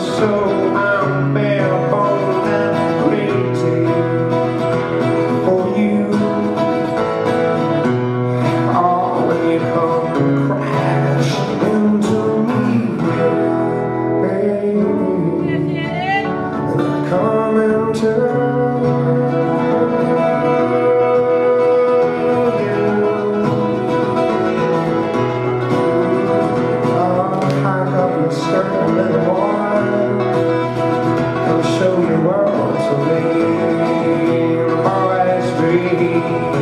so you.